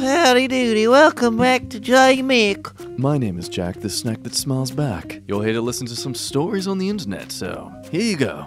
howdy doody. Welcome back to Jay Mick. My name is Jack, the snack that smiles back. You're here to listen to some stories on the internet, so here you go.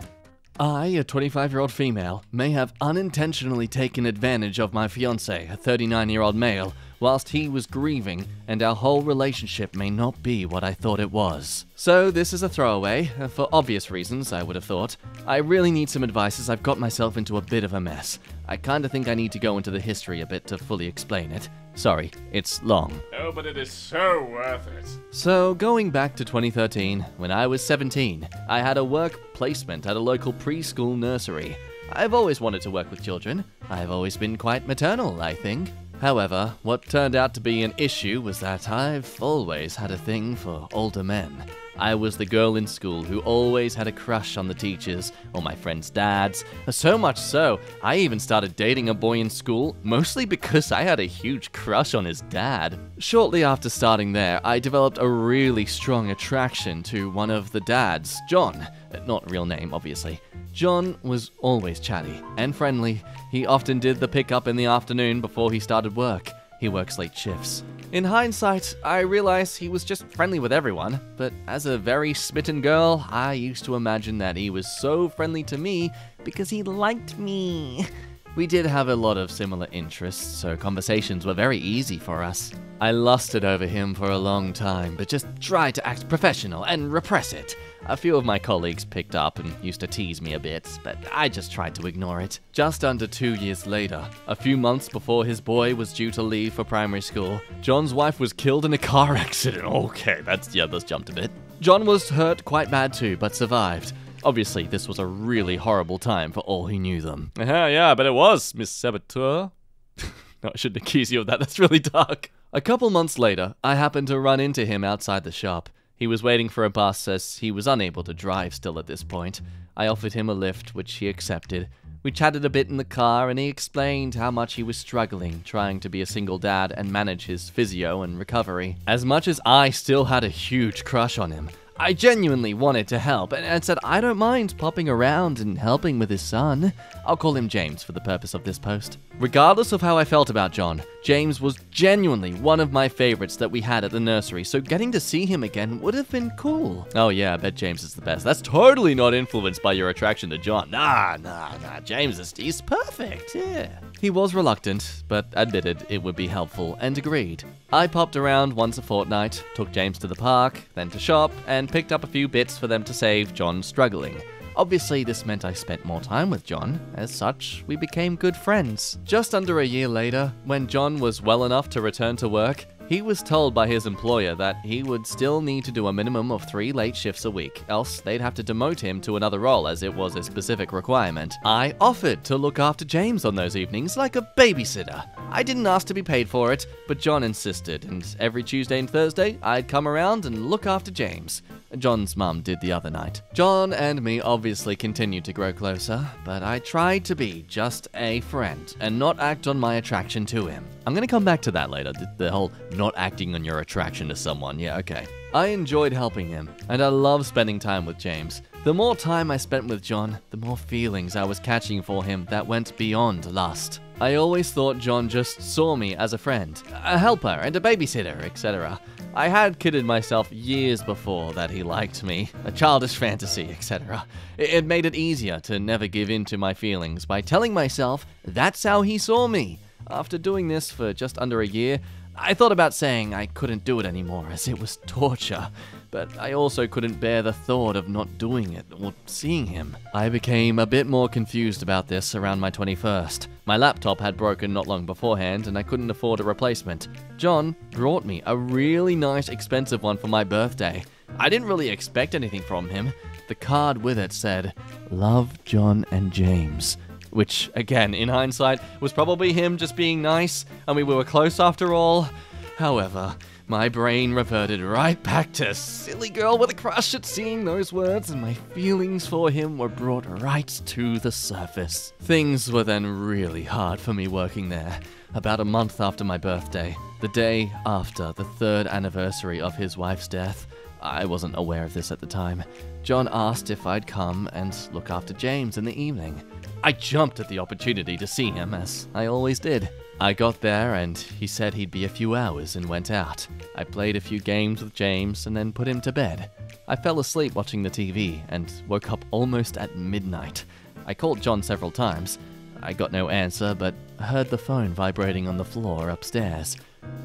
I, a 25 year old female, may have unintentionally taken advantage of my fiance, a 39 year old male, whilst he was grieving, and our whole relationship may not be what I thought it was. So, this is a throwaway, uh, for obvious reasons, I would have thought. I really need some advice as I've got myself into a bit of a mess. I kinda think I need to go into the history a bit to fully explain it. Sorry, it's long. Oh, but it is so worth it. So, going back to 2013, when I was 17, I had a work placement at a local preschool nursery. I've always wanted to work with children. I've always been quite maternal, I think. However, what turned out to be an issue was that I've always had a thing for older men. I was the girl in school who always had a crush on the teachers or my friends' dads. So much so, I even started dating a boy in school, mostly because I had a huge crush on his dad. Shortly after starting there, I developed a really strong attraction to one of the dads, John. Uh, not real name, obviously. John was always chatty and friendly. He often did the pickup in the afternoon before he started work. He works late shifts. In hindsight, I realize he was just friendly with everyone, but as a very smitten girl, I used to imagine that he was so friendly to me because he liked me. We did have a lot of similar interests, so conversations were very easy for us. I lusted over him for a long time, but just tried to act professional and repress it. A few of my colleagues picked up and used to tease me a bit, but I just tried to ignore it. Just under two years later, a few months before his boy was due to leave for primary school, John's wife was killed in a car accident. Okay, that's, yeah, that's jumped a bit. John was hurt quite bad too, but survived. Obviously, this was a really horrible time for all who knew them. Yeah, yeah, but it was, Miss Saboteur. no, I shouldn't accuse you of that, that's really dark. A couple months later, I happened to run into him outside the shop. He was waiting for a bus as he was unable to drive still at this point. I offered him a lift, which he accepted. We chatted a bit in the car, and he explained how much he was struggling trying to be a single dad and manage his physio and recovery. As much as I still had a huge crush on him, I genuinely wanted to help and, said I don't mind popping around and helping with his son. I'll call him James for the purpose of this post. Regardless of how I felt about John, James was genuinely one of my favorites that we had at the nursery, so getting to see him again would have been cool. Oh yeah, I bet James is the best. That's totally not influenced by your attraction to John. Nah, nah, nah. James is he's perfect, yeah. He was reluctant, but admitted it would be helpful and agreed. I popped around once a fortnight, took James to the park, then to shop, and picked up a few bits for them to save John struggling. Obviously, this meant I spent more time with John. As such, we became good friends. Just under a year later, when John was well enough to return to work, he was told by his employer that he would still need to do a minimum of three late shifts a week, else they'd have to demote him to another role as it was a specific requirement. I offered to look after James on those evenings like a babysitter. I didn't ask to be paid for it, but John insisted, and every Tuesday and Thursday, I'd come around and look after James. John's mum did the other night. John and me obviously continued to grow closer, but I tried to be just a friend and not act on my attraction to him. I'm gonna come back to that later, the, whole not acting on your attraction to someone. Yeah, okay. I enjoyed helping him, and I love spending time with James. The more time I spent with John, the more feelings I was catching for him that went beyond lust. I always thought John just saw me as a friend, a helper, and a babysitter, etc. I had kidded myself years before that he liked me, a childish fantasy, etc. It made it easier to never give in to my feelings by telling myself that's how he saw me. After doing this for just under a year, I thought about saying I couldn't do it anymore as it was torture, but I also couldn't bear the thought of not doing it or seeing him. I became a bit more confused about this around my 21st. My laptop had broken not long beforehand and I couldn't afford a replacement. John brought me a really nice expensive one for my birthday. I didn't really expect anything from him. The card with it said, Love John and James which, again, in hindsight, was probably him just being nice, and we were close after all. However, my brain reverted right back to silly girl with a crush at seeing those words, and my feelings for him were brought right to the surface. Things were then really hard for me working there. About a month after my birthday, the day after the third anniversary of his wife's death, I wasn't aware of this at the time. John asked if I'd come and look after James in the evening. I jumped at the opportunity to see him, as I always did. I got there and he said he'd be a few hours and went out. I played a few games with James and then put him to bed. I fell asleep watching the TV and woke up almost at midnight. I called John several times. I got no answer, but heard the phone vibrating on the floor upstairs.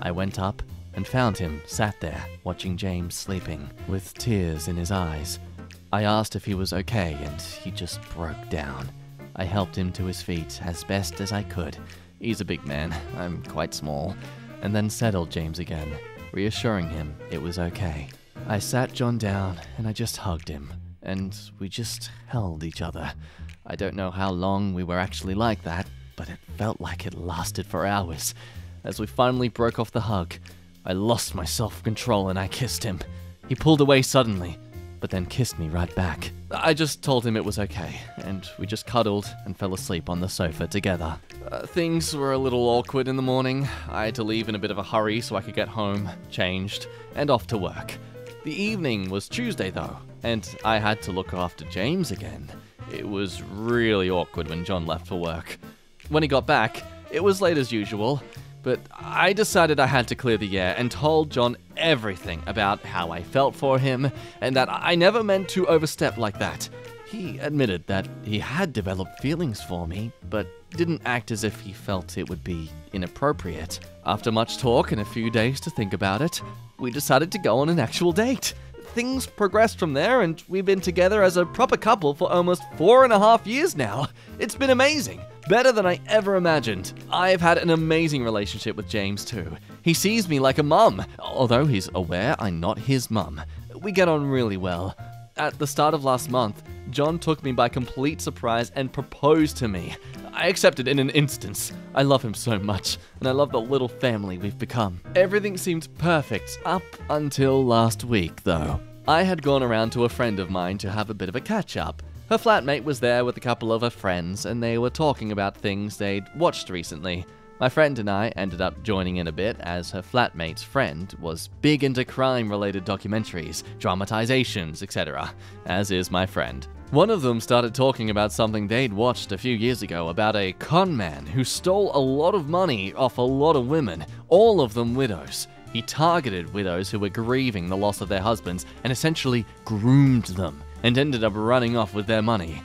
I went up and found him sat there watching James sleeping, with tears in his eyes. I asked if he was okay, and he just broke down. I helped him to his feet as best as I could. He's a big man, I'm quite small, and then settled James again, reassuring him it was okay. I sat John down and I just hugged him, and we just held each other. I don't know how long we were actually like that, but it felt like it lasted for hours. As we finally broke off the hug, I lost my self control and I kissed him. He pulled away suddenly, but then kissed me right back. I just told him it was okay, and we just cuddled and fell asleep on the sofa together. Uh, things were a little awkward in the morning. I had to leave in a bit of a hurry so I could get home, changed, and off to work. The evening was Tuesday though, and I had to look after James again. It was really awkward when John left for work. When he got back, it was late as usual, but I decided I had to clear the air and told John everything about how I felt for him and that I never meant to overstep like that. He admitted that he had developed feelings for me, but didn't act as if he felt it would be inappropriate. After much talk and a few days to think about it, we decided to go on an actual date. Things progressed from there, and we've been together as a proper couple for almost four and a half years now. It's been amazing. Better than I ever imagined. I've had an amazing relationship with James too. He sees me like a mum, although he's aware I'm not his mum. We get on really well. At the start of last month, John took me by complete surprise and proposed to me. I accepted in an instance. I love him so much, and I love the little family we've become. Everything seemed perfect up until last week, though. I had gone around to a friend of mine to have a bit of a catch up. Her flatmate was there with a couple of her friends, and they were talking about things they'd watched recently. My friend and I ended up joining in a bit as her flatmate's friend was big into crime related documentaries, dramatizations, etc., as is my friend. One of them started talking about something they'd watched a few years ago about a con man who stole a lot of money off a lot of women, all of them widows. He targeted widows who were grieving the loss of their husbands and essentially groomed them and ended up running off with their money.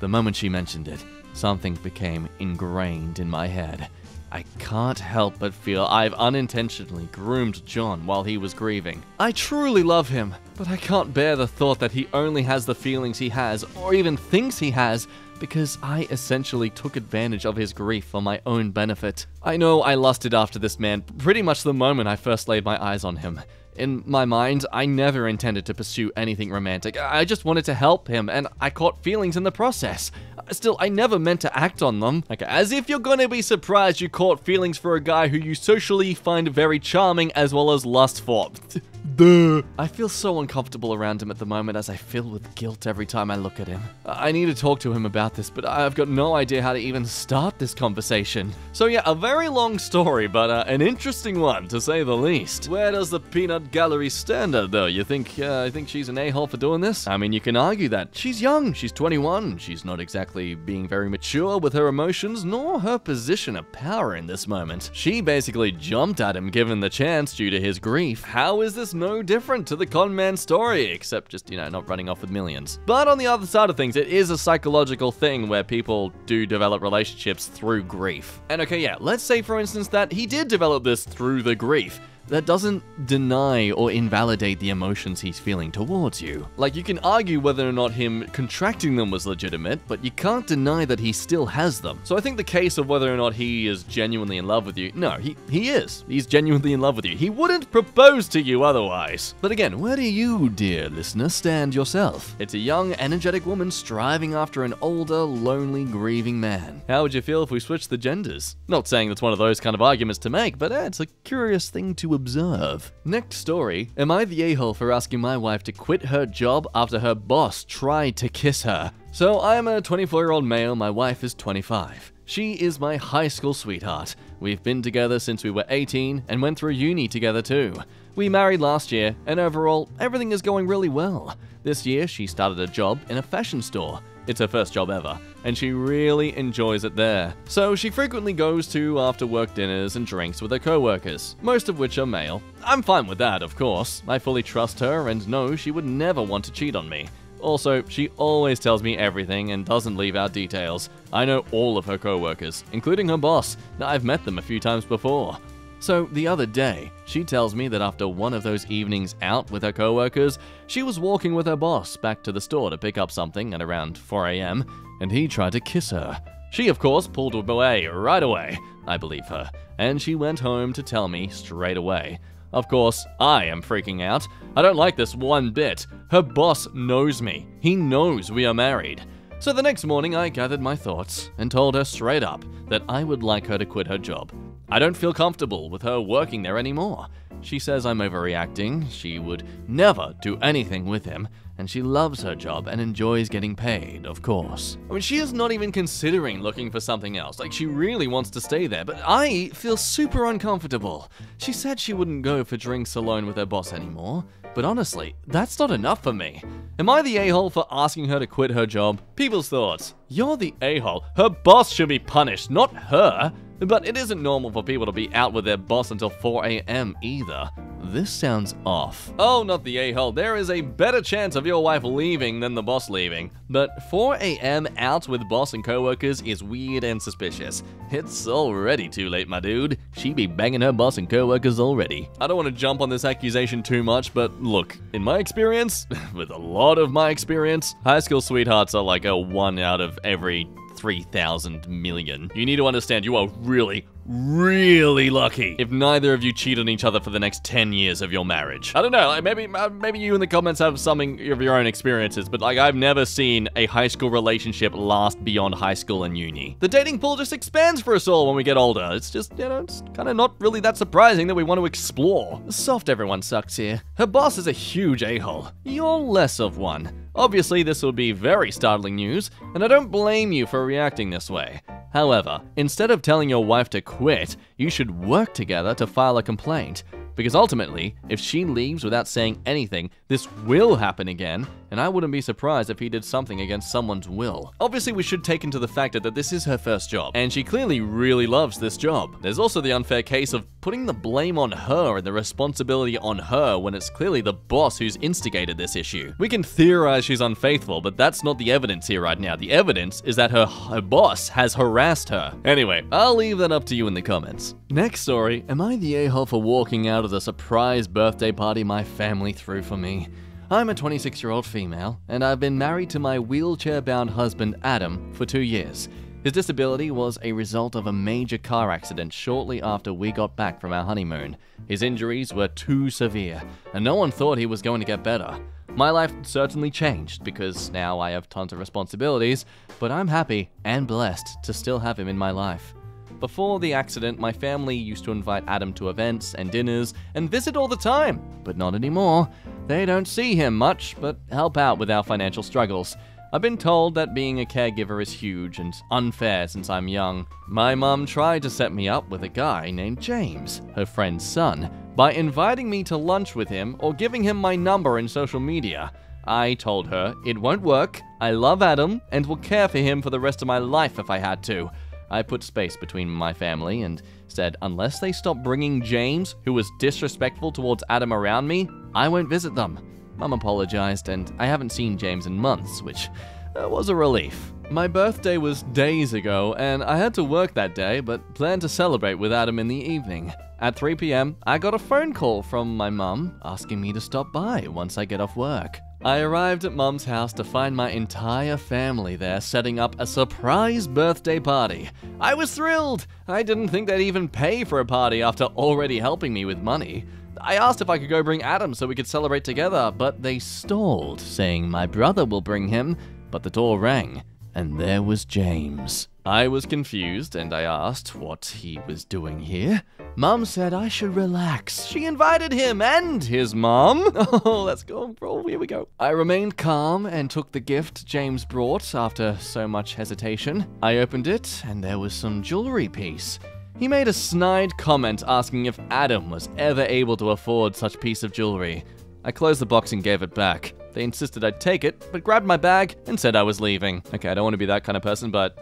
The moment she mentioned it, something became ingrained in my head. I can't help but feel I've unintentionally groomed John while he was grieving. I truly love him, but I can't bear the thought that he only has the feelings he has, or even thinks he has, because I essentially took advantage of his grief for my own benefit. I know I lusted after this man pretty much the moment I first laid my eyes on him. In my mind, I never intended to pursue anything romantic. I just wanted to help him, and I caught feelings in the process. Still, I never meant to act on them. Like, as if you're gonna be surprised you caught feelings for a guy who you socially find very charming as well as lust for. Duh. I feel so uncomfortable around him at the moment as I fill with guilt every time I look at him. I need to talk to him about this, but I've got no idea how to even start this conversation. So yeah, a very long story, but uh, an interesting one to say the least. Where does the peanut gallery stand at though? You think uh, I think she's an a-hole for doing this? I mean, you can argue that she's young, she's 21, she's not exactly being very mature with her emotions nor her position of power in this moment. She basically jumped at him given the chance due to his grief. How is this no different to the con man story, except just, you know, not running off with millions. But on the other side of things, it is a psychological thing where people do develop relationships through grief. And okay, yeah, let's say for instance that he did develop this through the grief that doesn't deny or invalidate the emotions he's feeling towards you. Like, you can argue whether or not him contracting them was legitimate, but you can't deny that he still has them. So I think the case of whether or not he is genuinely in love with you, no, he, he is. He's genuinely in love with you. He wouldn't propose to you otherwise. But again, where do you, dear listener, stand yourself? It's a young, energetic woman striving after an older, lonely, grieving man. How would you feel if we switched the genders? Not saying that's one of those kind of arguments to make, but eh, it's a curious thing to observe. Next story Am I the a hole for asking my wife to quit her job after her boss tried to kiss her? So, I am a 24 year old male, my wife is 25. She is my high school sweetheart. We've been together since we were 18 and went through uni together too. We married last year, and overall, everything is going really well. This year, she started a job in a fashion store. It's her first job ever, and she really enjoys it there. So she frequently goes to after work dinners and drinks with her co-workers, most of which are male. I'm fine with that, of course. I fully trust her and know she would never want to cheat on me. Also, she always tells me everything and doesn't leave out details. I know all of her co-workers, including her boss. I've met them a few times before. So, the other day, she tells me that after one of those evenings out with her coworkers, she was walking with her boss back to the store to pick up something at around 4 am, and he tried to kiss her. She, of course, pulled him away right away. I believe her. And she went home to tell me straight away. Of course, I am freaking out. I don't like this one bit. Her boss knows me. He knows we are married. So the next morning, I gathered my thoughts and told her straight up that I would like her to quit her job. I don't feel comfortable with her working there anymore. She says I'm overreacting, she would never do anything with him, and she loves her job and enjoys getting paid, of course. I mean, she is not even considering looking for something else. Like, she really wants to stay there, but I feel super uncomfortable. She said she wouldn't go for drinks alone with her boss anymore, but honestly, that's not enough for me. Am I the a hole for asking her to quit her job? People's thoughts. You're the a hole. Her boss should be punished, not her. But it isn't normal for people to be out with their boss until 4 a.m. either. This sounds off. Oh, not the a-hole. There is a better chance of your wife leaving than the boss leaving. But 4 a.m. out with boss and coworkers is weird and suspicious. It's already too late, my dude. She be banging her boss and coworkers already. I don't want to jump on this accusation too much, but look, in my experience, with a lot of my experience, high school sweethearts are like a one out of every 3,000 million. You need to understand you are really, really lucky if neither of you cheat on each other for the next 10 years of your marriage. I don't know, like maybe uh, maybe you in the comments have something of your own experiences, but like I've never seen a high school relationship last beyond high school and uni. The dating pool just expands for us all when we get older. It's just, you know, it's kind of not really that surprising that we want to explore. Soft everyone sucks here. Her boss is a huge a-hole. You're less of one. Obviously, this would be very startling news, and I don't blame you for reacting this way. However, instead of telling your wife to quit, you should work together to file a complaint. Because ultimately, if she leaves without saying anything, this will happen again, and I wouldn't be surprised if he did something against someone's will. Obviously, we should take into the factor that this is her first job, and she clearly really loves this job. There's also the unfair case of putting the blame on her and the responsibility on her when it's clearly the boss who's instigated this issue. We can theorize she's unfaithful, but that's not the evidence here right now. The evidence is that her, her boss has harassed her. Anyway, I'll leave that up to you in the comments. Next story, am I the a-hole for walking out of the surprise birthday party my family threw for me? I'm a 26 year old female, and I've been married to my wheelchair bound husband Adam for two years. His disability was a result of a major car accident shortly after we got back from our honeymoon. His injuries were too severe, and no one thought he was going to get better. My life certainly changed because now I have tons of responsibilities, but I'm happy and blessed to still have him in my life. Before the accident, my family used to invite Adam to events and dinners and visit all the time, but not anymore. They don't see him much, but help out with our financial struggles. I've been told that being a caregiver is huge and unfair since I'm young. My mum tried to set me up with a guy named James, her friend's son, by inviting me to lunch with him or giving him my number in social media. I told her it won't work, I love Adam, and will care for him for the rest of my life if I had to. I put space between my family and said, unless they stop bringing James, who was disrespectful towards Adam, around me, I won't visit them. Mum apologized, and I haven't seen James in months, which uh, was a relief. My birthday was days ago, and I had to work that day, but planned to celebrate with Adam in the evening. At 3 pm, I got a phone call from my mum asking me to stop by once I get off work. I arrived at mum's house to find my entire family there setting up a surprise birthday party. I was thrilled! I didn't think they'd even pay for a party after already helping me with money. I asked if I could go bring Adam so we could celebrate together, but they stalled, saying my brother will bring him, but the door rang, and there was James. I was confused and I asked what he was doing here. Mum said I should relax. She invited him and his mom. Oh, let's go. Oh, here we go. I remained calm and took the gift James brought after so much hesitation. I opened it and there was some jewelry piece. He made a snide comment asking if Adam was ever able to afford such piece of jewelry. I closed the box and gave it back. They insisted I'd take it, but grabbed my bag and said I was leaving. Okay, I don't want to be that kind of person, but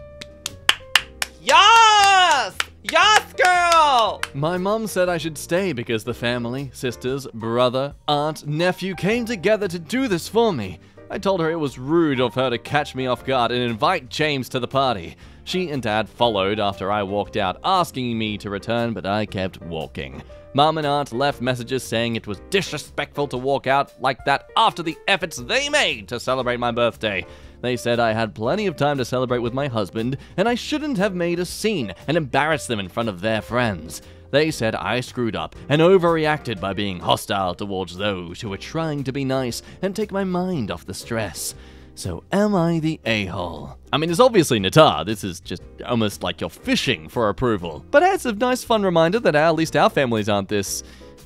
Yes! Yes, girl! My mum said I should stay because the family, sisters, brother, aunt, nephew came together to do this for me. I told her it was rude of her to catch me off guard and invite James to the party. She and Dad followed after I walked out, asking me to return, but I kept walking. Mum and Aunt left messages saying it was disrespectful to walk out like that after the efforts they made to celebrate my birthday. They said I had plenty of time to celebrate with my husband, and I shouldn't have made a scene and embarrassed them in front of their friends. They said I screwed up and overreacted by being hostile towards those who were trying to be nice and take my mind off the stress. So am I the a-hole? I mean, it's obviously Natar. This is just almost like you're fishing for approval. But it's a nice fun reminder that at least our families aren't this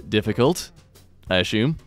difficult. I assume.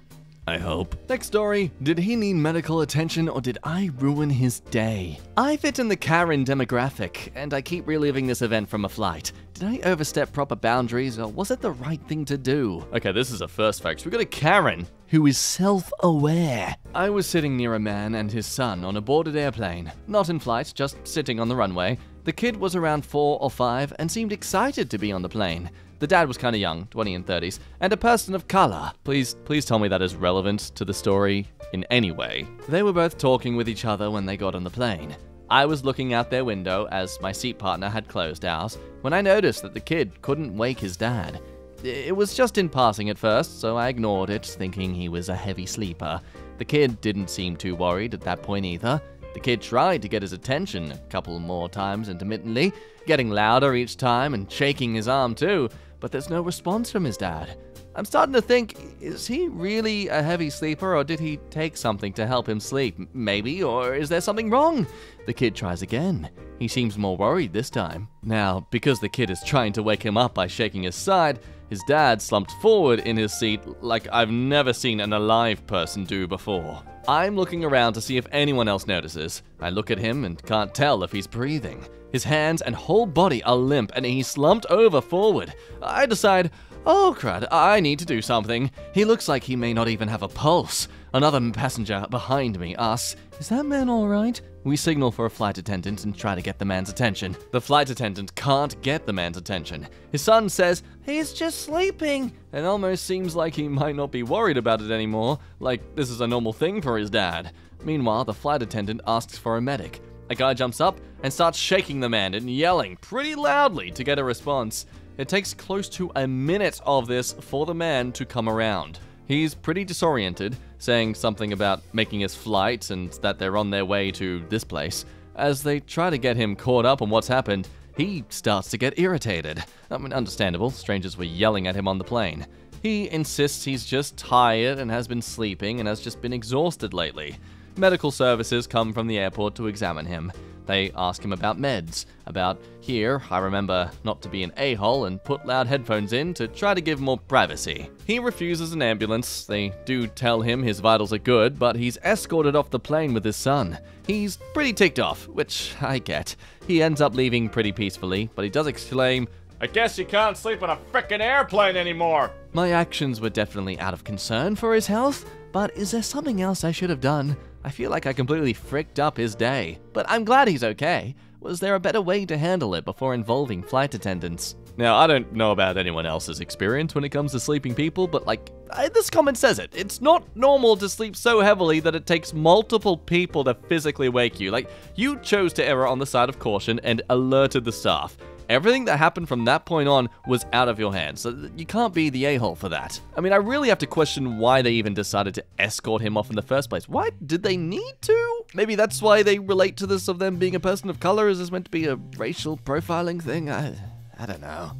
I hope. Next story. Did he need medical attention or did I ruin his day? I fit in the Karen demographic, and I keep reliving this event from a flight. Did I overstep proper boundaries or was it the right thing to do? Okay, this is a first, folks. We got a Karen who is self aware. I was sitting near a man and his son on a boarded airplane. Not in flight, just sitting on the runway. The kid was around four or five and seemed excited to be on the plane. The dad was kind of young, 20 and 30s, and a person of color. Please, please tell me that is relevant to the story in any way. They were both talking with each other when they got on the plane. I was looking out their window as my seat partner had closed ours when I noticed that the kid couldn't wake his dad. It was just in passing at first, so I ignored it, thinking he was a heavy sleeper. The kid didn't seem too worried at that point either. The kid tried to get his attention a couple more times intermittently, getting louder each time and shaking his arm too, but there's no response from his dad. I'm starting to think, is he really a heavy sleeper or did he take something to help him sleep? Maybe, or is there something wrong? The kid tries again. He seems more worried this time. Now, because the kid is trying to wake him up by shaking his side, his dad slumped forward in his seat like I've never seen an alive person do before. I'm looking around to see if anyone else notices. I look at him and can't tell if he's breathing. His hands and whole body are limp and he slumped over forward. I decide, oh crud, I need to do something. He looks like he may not even have a pulse. Another passenger behind me asks, Is that man alright? We signal for a flight attendant and try to get the man's attention. The flight attendant can't get the man's attention. His son says, He's just sleeping. It almost seems like he might not be worried about it anymore, like this is a normal thing for his dad. Meanwhile, the flight attendant asks for a medic. A guy jumps up and starts shaking the man and yelling pretty loudly to get a response. It takes close to a minute of this for the man to come around. He's pretty disoriented, saying something about making his flight and that they're on their way to this place. As they try to get him caught up on what's happened, he starts to get irritated. I mean, understandable, strangers were yelling at him on the plane. He insists he's just tired and has been sleeping and has just been exhausted lately. Medical services come from the airport to examine him. They ask him about meds, about here, I remember not to be an a hole and put loud headphones in to try to give more privacy. He refuses an ambulance. They do tell him his vitals are good, but he's escorted off the plane with his son. He's pretty ticked off, which I get. He ends up leaving pretty peacefully, but he does exclaim, I guess you can't sleep on a frickin' airplane anymore. My actions were definitely out of concern for his health, but is there something else I should have done? I feel like I completely fricked up his day, but I'm glad he's okay. Was there a better way to handle it before involving flight attendants? Now, I don't know about anyone else's experience when it comes to sleeping people, but like, I, this comment says it. It's not normal to sleep so heavily that it takes multiple people to physically wake you. Like, you chose to err on the side of caution and alerted the staff. Everything that happened from that point on was out of your hands, so you can't be the a-hole for that. I mean, I really have to question why they even decided to escort him off in the first place. Why did they need to? Maybe that's why they relate to this of them being a person of color. Is this meant to be a racial profiling thing? I, I don't know.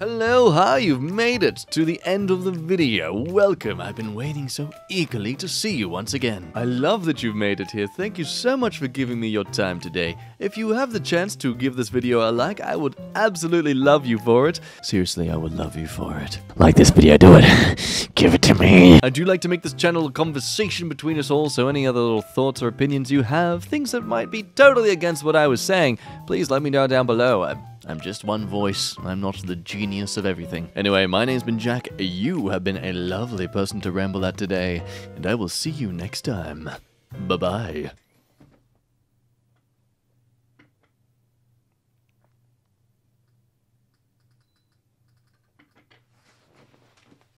Hello, hi, you've made it to the end of the video. Welcome, I've been waiting so eagerly to see you once again. I love that you've made it here. Thank you so much for giving me your time today. If you have the chance to give this video a like, I would absolutely love you for it. Seriously, I would love you for it. Like this video, do it. Give it to me. I do like to make this channel a conversation between us all, so any other little thoughts or opinions you have, things that might be totally against what I was saying, please let me know down below. I I'm just one voice. I'm not the genius of everything. Anyway, my name's been Jack. You have been a lovely person to ramble at today, and I will see you next time. Bye bye.